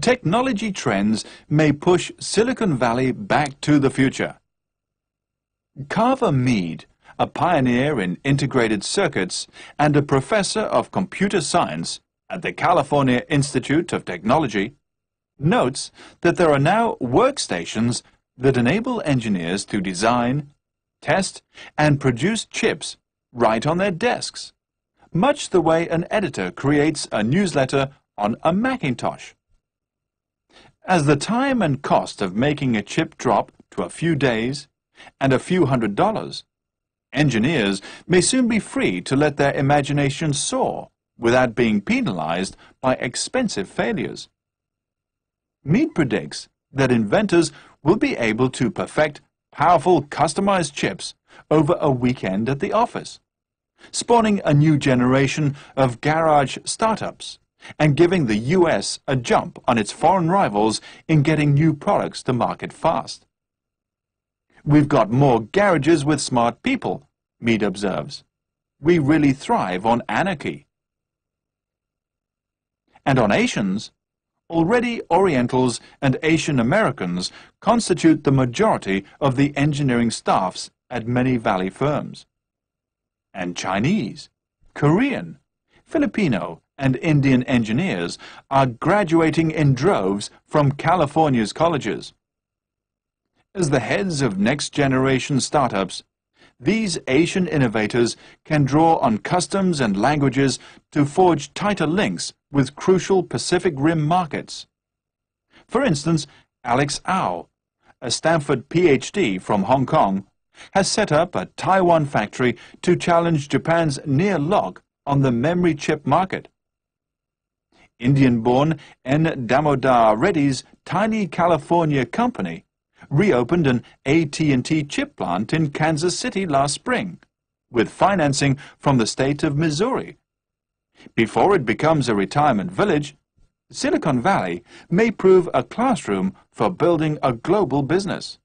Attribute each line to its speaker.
Speaker 1: technology trends may push Silicon Valley back to the future. Carver Mead, a pioneer in integrated circuits and a professor of computer science at the California Institute of Technology, notes that there are now workstations that enable engineers to design, test, and produce chips right on their desks, much the way an editor creates a newsletter on a Macintosh. As the time and cost of making a chip drop to a few days and a few hundred dollars, engineers may soon be free to let their imagination soar without being penalized by expensive failures. Mead predicts that inventors will be able to perfect powerful customized chips over a weekend at the office, spawning a new generation of garage startups and giving the US a jump on its foreign rivals in getting new products to market fast. We've got more garages with smart people, Mead observes. We really thrive on anarchy. And on Asians, already Orientals and Asian Americans constitute the majority of the engineering staffs at many Valley firms. And Chinese, Korean, Filipino, and Indian engineers are graduating in droves from California's colleges. As the heads of next-generation startups, these Asian innovators can draw on customs and languages to forge tighter links with crucial Pacific Rim markets. For instance, Alex Au, a Stanford PhD from Hong Kong, has set up a Taiwan factory to challenge Japan's near lock on the memory chip market. Indian-born N. Damodar Reddy's tiny California company reopened an AT&T chip plant in Kansas City last spring, with financing from the state of Missouri. Before it becomes a retirement village, Silicon Valley may prove a classroom for building a global business.